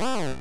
Wow.